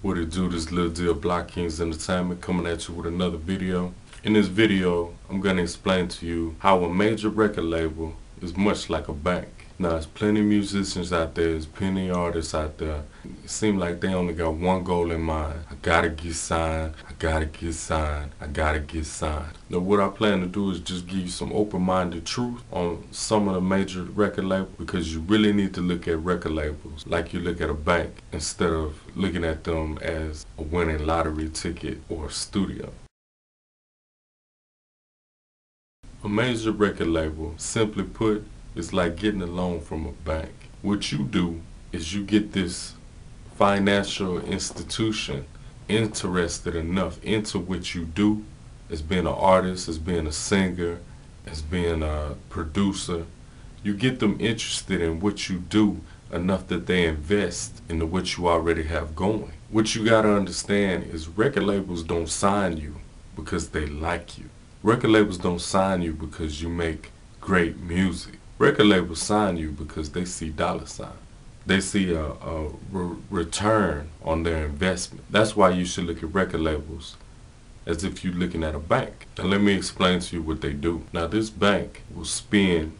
What it do, this little deal Blockkingz Entertainment coming at you with another video. In this video, I'm going to explain to you how a major record label is much like a bank. Now, there's plenty of musicians out there, there's plenty of artists out there. It seems like they only got one goal in mind. I gotta get signed, I gotta get signed, I gotta get signed. Now, what I plan to do is just give you some open-minded truth on some of the major record labels because you really need to look at record labels like you look at a bank instead of looking at them as a winning lottery ticket or a studio. A major record label, simply put, is like getting a loan from a bank. What you do is you get this financial institution interested enough into what you do as being an artist, as being a singer, as being a producer. You get them interested in what you do enough that they invest into what you already have going. What you got to understand is record labels don't sign you because they like you. Record labels don't sign you because you make great music. Record labels sign you because they see dollar sign. They see a, a re return on their investment. That's why you should look at record labels as if you're looking at a bank. And let me explain to you what they do. Now this bank will spend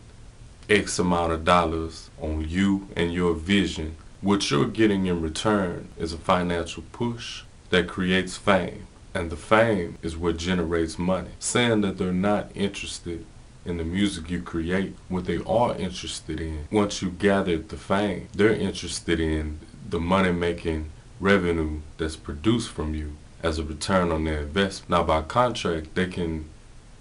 X amount of dollars on you and your vision. What you're getting in return is a financial push that creates fame. And the fame is what generates money. Saying that they're not interested in the music you create, what they are interested in, once you gathered the fame, they're interested in the money making revenue that's produced from you as a return on their investment. Now by contract, they can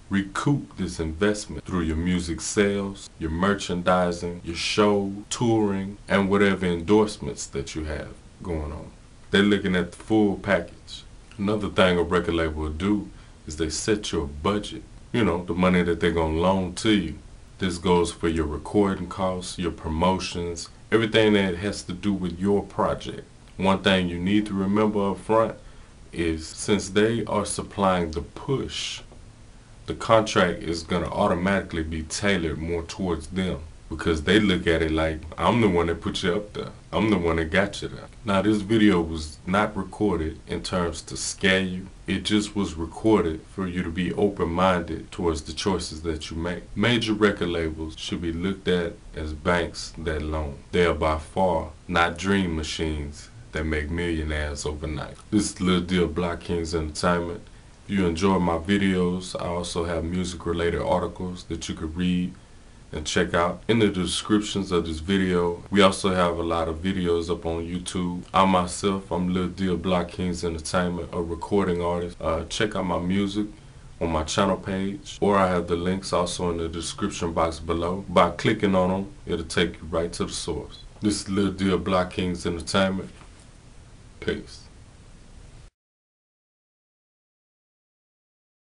recoup this investment through your music sales, your merchandising, your show, touring, and whatever endorsements that you have going on. They're looking at the full package. Another thing a record label will do is they set your budget you know, the money that they're going to loan to you. This goes for your recording costs, your promotions, everything that has to do with your project. One thing you need to remember up front is since they are supplying the push, the contract is going to automatically be tailored more towards them because they look at it like I'm the one that put you up there. I'm the one that got you there. Now this video was not recorded in terms to scare you. It just was recorded for you to be open-minded towards the choices that you make. Major record labels should be looked at as banks that loan. They are by far not dream machines that make millionaires overnight. This is Lil Deal Blockkingz Entertainment. If you enjoy my videos, I also have music related articles that you could read and check out in the descriptions of this video. We also have a lot of videos up on YouTube. I myself, I'm Lil Deal Blockkingz Entertainment, a recording artist. Uh, check out my music on my channel page or I have the links also in the description box below. By clicking on them, it'll take you right to the source. This is Lil Deal Blockkingz Entertainment. Peace.